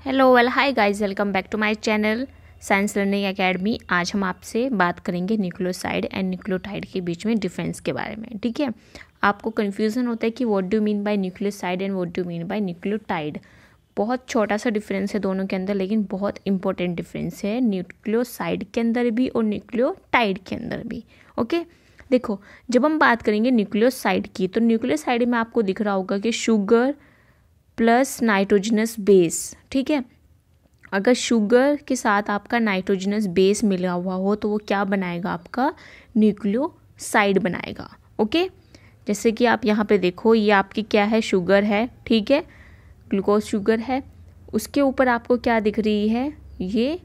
Hello well hi guys welcome back to my channel science learning academy आज हम आपसे बात करेंगे न्यूक्लियोसाइड एंड न्यूक्लियोटाइड के बीच में डिफरेंस के बारे में, ठीक है? आपको कन्फ्यूज़न होता है कि what do mean by nucleoside and what do mean by nucleotide बहुत छोटा सा डिफरेंस है दोनों के अंदर, लेकिन बहुत इंपॉर्टेंट डिफरेंस है न्यूक्लियोसाइड के अंदर भी और न्यूक्लियोटाइड के अंदर भी ओके देखो, जब हम बात करेंगे न्यूक्लियोसाइड की तो न्यूक्लियोसाइड में आपको दिख रहा होगा कि शुगर प्लस नाइट्रोजनस बेस, ठीक है? अगर शुगर के साथ आपका नाइट्रोजनस बेस मिला हुआ हो तो वो क्या बनाएगा आपका? न्यूक्लियोसाइड बनाएगा, ओके? जैसे कि आप यहाँ पे देखो, ये आपकी क्या है? शुगर है, ठीक है? ग्लूकोज शुगर है। उसके ऊपर आपको क्या दिख रही है? ये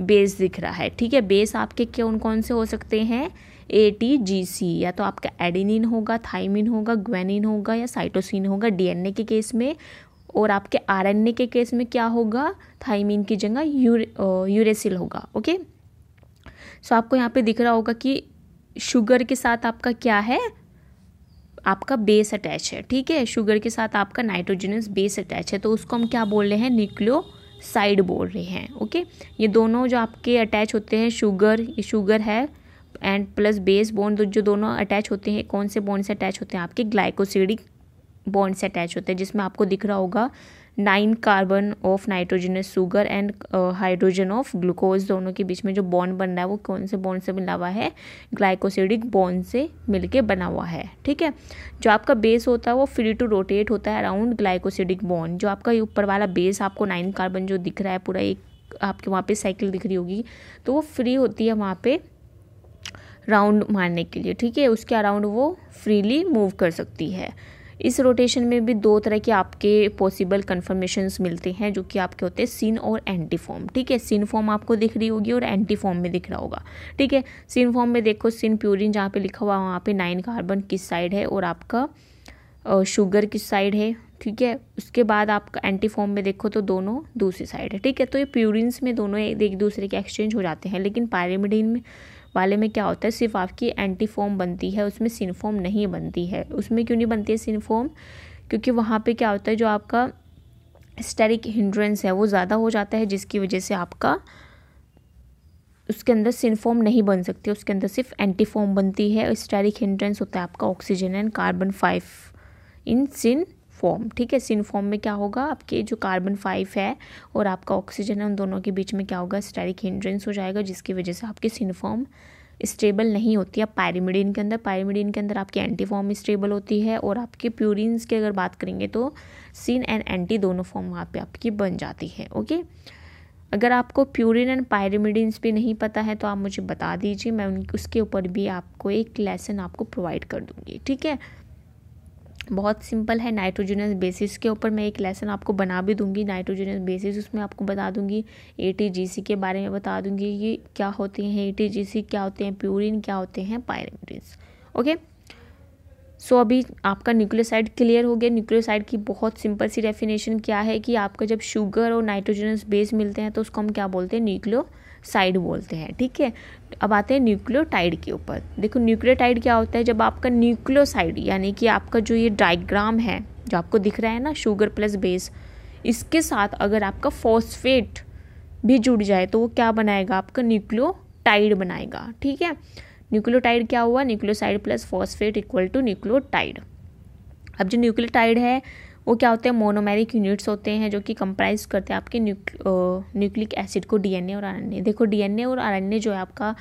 बेस दिख रहा है, ठीक है? बेस आपके कौन कौन से हो सकते हैं? ए टी जी सी या तो आपका एडिनिन होगा थाइमिन होगा ग्वेनिन होगा, या साइटोसिन होगा डीएनए के केस में। और आपके आरएनए के केस में क्या होगा? थाइमिन की जगह यूर यूरेसिल होगा, ओके? सो आपको यहाँ पे दिख रहा होगा कि शुगर के साथ आपका क्या है? आपका बेस अटैच है, ठीक है? शुगर के साथ आपका नाइट्रोजनस बेस अटैच है तो उसको हम क्या बोल रहे हैं? न्यूक्लियो साइड बोल रहे हैं, ओके? ये दोनों जो आपके अटैच होते हैं, शुगर, ये शुगर है एंड प्लस बेस बॉन्ड जो दोनों अटैच होते हैं, कौन से बॉन्ड से अटैच होते हैं? आपके ग्लाइकोसिडिक बॉन्ड से अटैच होते हैं, जिसमें आपको दिख रहा होगा nine carbon of nitrogenous sugar and hydrogen of glucose दोनों के बीच में जो बॉन्ड बन रहा है, वो कौन से बॉन्ड से मिला हुआ है? ग्लाइकोसिडिक बॉन्ड से मिलके बना हुआ है, ठीक है? जो आपका बेस होता है, वो फ्री टू रोटेट होता है अराउंड ग्लाइकोसिडिक बॉन्ड जो आपका ऊपर वाला बेस आपको नाइन कार्बन जो दिख रहा है, पूरा एक आपके वहाँ पे साइकिल दिख रही होगी तो वो फ्री होती है वहाँ पे राउंड मारने के लिए, ठीक है? उसके अराउंड वो फ्रीली मूव कर सकती है। इस रोटेशन में भी दो तरह के आपके पॉसिबल कन्फर्मेशंस मिलते हैं, जो कि आपके होते हैं सिन और एंटी फॉर्म ठीक है सिन फॉर्म आपको दिख रही होगी और एंटी फॉर्म में दिख रहा होगा। ठीक है सिन फॉर्म में देखो सिन प्यूरिन जहाँ पे लिखा हुआ वहाँ पे नाइन कार्बन किस साइड है और आपका शुगर किस साइड है। ठीक है, उसके बाद आपका एंटी फॉर्म में देखो तो दोनों दूसरी साइड है। ठीक है तो ये प्यूरिन्स में दोनों एक दूसरे के एक्सचेंज हो जाते हैं, लेकिन पायरेमिडीन में वाले में क्या होता है, सिर्फ़ आपकी एंटी फॉर्म बनती है, उसमें सिनफॉर्म नहीं बनती है। उसमें क्यों नहीं बनती है सिनफॉर्म क्योंकि वहाँ पे क्या होता है, जो आपका स्टेरिक हिंड्रेंस है, वो ज़्यादा हो जाता है, जिसकी वजह से आपका उसके अंदर सिनफॉर्म नहीं बन सकती, उसके अंदर सिर्फ़ एंटी फॉर्म बनती है। स्टेरिक हिंड्रेंस होता है आपका oxygen and carbon five in syn form ठीक है? सिन फॉर्म में क्या होगा? आपके जो कार्बन फाइव है और आपका ऑक्सीजन है, उन दोनों के बीच में क्या होगा? स्टेरिक हिंड्रेंस हो जाएगा, जिसकी वजह से आपकी सिन फॉर्म स्टेबल नहीं होती। है पायरिमिडीन के अंदर पायरिमिडीन के अंदर आपकी एंटी फॉर्म स्टेबल होती है और आपके प्यूरिन्स की अगर बात करेंगे तो सिन एंड एंटी दोनों फॉर्म वहाँ पे आपकी बन जाती है ओके अगर आपको प्यूरिन एंड पायरिमिडीन्स भी नहीं पता है तो आप मुझे बता दीजिए, मैं उन, उसके ऊपर भी आपको एक लेसन आपको प्रोवाइड कर दूँगी, ठीक है? बहुत सिंपल है नाइट्रोजनस बेसिस के ऊपर मैं एक लेसन आपको बना भी दूँगी, नाइट्रोजनस बेसिस उसमें आपको बता दूँगी एटीजीसी के बारे में बता दूँगी कि क्या होते हैं एटीजीसी क्या होते हैं प्यूरिन क्या होते हैं पायरेमिडिस ओके सो so, अभी आपका न्यूक्लियोसाइड क्लियर हो गया। न्यूक्लियोसाइड की बहुत सिंपल सी डेफिनेशन क्या है कि आपका जब शुगर और नाइट्रोजनस बेस मिलते हैं तो उसको हम क्या बोलते हैं? न्यूक्लियो साइड बोलते हैं ठीक है? अब आते हैं न्यूक्लियोटाइड के ऊपर। देखो न्यूक्लियोटाइड क्या होता है? जब आपका न्यूक्लियोसाइड यानी कि आपका जो ये डायग्राम है जो आपको दिख रहा है ना शुगर प्लस बेस इसके साथ अगर आपका फॉस्फेट भी जुड़ जाए तो वो क्या बनाएगा? आपका न्यूक्लियोटाइड बनाएगा ठीक है? न्यूक्लियोटाइड क्या हुआ? Nucleoside plus phosphate equal to nucleotide. अब जो न्यूक्लियोटाइड है, वो क्या होते हैं? मोनोमेरिक यूनिट्स होते हैं, जो कि कंप्राइज करते हैं आपके न्यूक्लिक एसिड को डीएनए और आरएनए देखो डीएनए और आरएनए जो है आपका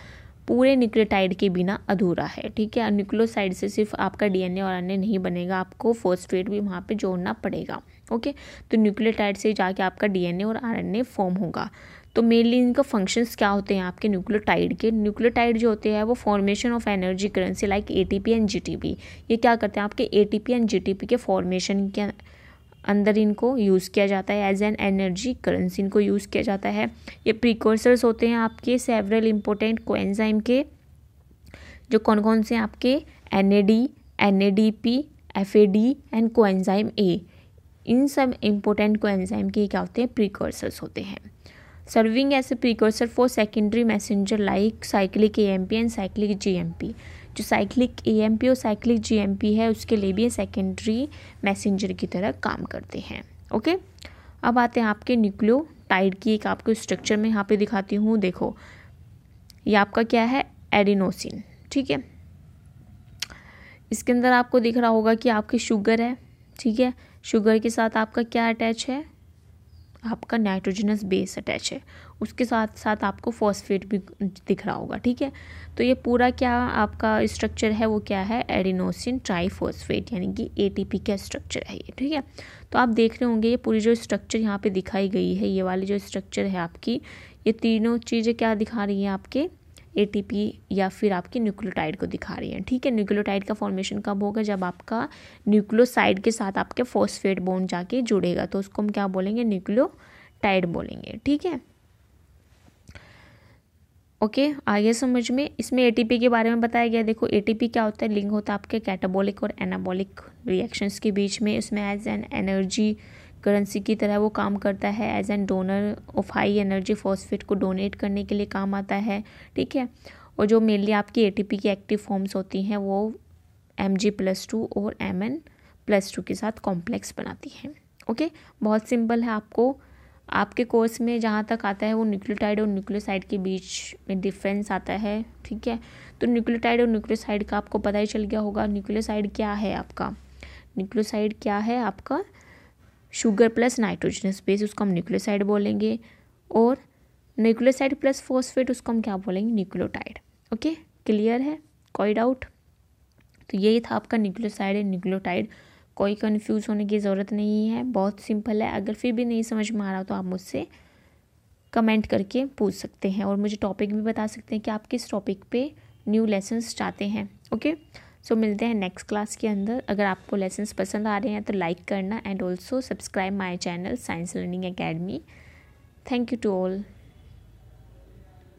पूरे न्यूक्लियोटाइड के बिना अधूरा है, ठीक है? न्यूक्लियोसाइड से सिर्फ़ आपका डीएनए और आरएनए नहीं बनेगा, आपको फॉस्फेट भी वहाँ पे जोड़ना पड़ेगा, ओके? तो न्यूक्लियोटाइड से जाके आपका डीएनए और आरएनए फॉर्म होगा। तो मेनली इनका फ़ंक्शंस क्या होते हैं आपके न्यूक्लियोटाइड के? न्यूक्लियोटाइड जो होते हैं, वो formation of energy currency like a ATP and GTP ये क्या करते हैं आपके? ए एटीपी एंड जीटीपी के फॉर्मेशन के अंदर इनको यूज़ किया जाता है एज एन एनर्जी करेंसी इनको यूज़ किया जाता है। ये प्रिकॉर्सर्स होते हैं आपके सेवरल इम्पोर्टेंट कोएंजाइम के, जो कौन कौन से आपके? N A D N A D P F A D and coenzyme A इन सब इम्पोर्टेंट कोएंजाइम के क्या होते हैं? प्रिकॉर्सर्स होते हैं। Serving as a precursor for secondary messenger like cyclic A M P and cyclic G M P जो cyclic A M P और cyclic G M P है, उसके लिए भी सेकेंडरी मैसेंजर की तरह काम करते हैं। ओके अब आते हैं आपके न्यूक्लियोटाइड की। एक आपको स्ट्रक्चर में यहाँ पे दिखाती हूँ, देखो। ये आपका क्या है? एडिनोसिन ठीक है? इसके अंदर आपको दिख रहा होगा कि आपकी शुगर है। ठीक है? शुगर के साथ आपका क्या अटैच है? आपका नाइट्रोजनस बेस अटैच है। उसके साथ साथ आपको फॉस्फेट भी दिख रहा होगा, ठीक है? तो ये पूरा क्या आपका स्ट्रक्चर है, वो क्या है? एडिनोसिन ट्राईफॉस्फेट यानी कि एटीपी का स्ट्रक्चर है ये, ठीक है? तो आप देख रहे होंगे, ये पूरी जो स्ट्रक्चर यहाँ पे दिखाई गई है, ये वाली जो स्ट्रक्चर है आपकी, ये तीनों चीज़ें क्या दिखा रही हैं आपके? एटीपी या फिर आपकी न्यूक्लियोटाइड को दिखा रही हैं। ठीक है न्यूक्लियोटाइड का फॉर्मेशन कब होगा? जब आपका न्यूक्लियोसाइड के साथ आपके फॉस्फेट बोन जाके जुड़ेगा तो उसको हम क्या बोलेंगे? न्यूक्लियोटाइड बोलेंगे। ठीक है? ओके, आगे समझ में? इसमें एटीपी के बारे में बताया गया। देखो एटीपी क्या होता है? लिंक होता है आपके कैटाबॉलिक और एनाबॉलिक रिएक्शंस के बीच में। इसमें एज एन एनर्जी करेंसी की तरह वो काम करता है as a donor of high energy phosphate को डोनेट करने के लिए काम आता है, ठीक है? और जो मेनली आपकी एटीपी की एक्टिव फॉर्म्स होती हैं वो एम जी प्लस टू और एम एन प्लस टू के साथ कॉम्प्लेक्स बनाती हैं ओके बहुत सिंपल है आपको। आपके कोर्स में जहाँ तक आता है वो न्यूक्लियोटाइड और न्यूक्लियोसाइड के बीच में डिफरेंस आता है, ठीक है? तो न्यूक्लियोटाइड और न्यूक्लियोसाइड का आपको पता ही चल गया होगा न्यूक्लियोसाइड क्या है आपका? न्यूक्लियोसाइड क्या है आपका? शुगर प्लस नाइट्रोजनस बेस उसको हम न्यूक्लियोसाइड बोलेंगे। और न्यूक्लियोसाइड प्लस फॉस्फेट, उसको हम क्या बोलेंगे? न्यूक्लियोटाइड। ओके? क्लियर है? कोई डाउट तो यही था आपका न्यूक्लियोसाइड एंड न्यूक्लियोटाइड। कोई कन्फ्यूज़ होने की ज़रूरत नहीं है। बहुत सिंपल है। अगर फिर भी नहीं समझ में आ रहा तो आप मुझसे कमेंट करके पूछ सकते हैं। और मुझे टॉपिक भी बता सकते हैं कि आप किस टॉपिक पे न्यू लेसन्स चाहते हैं। ओके? सो so, मिलते हैं नेक्स्ट क्लास के अंदर। अगर आपको लेसन्स पसंद आ रहे हैं तो लाइक करना and also subscribe my channel science learning academy thank you to all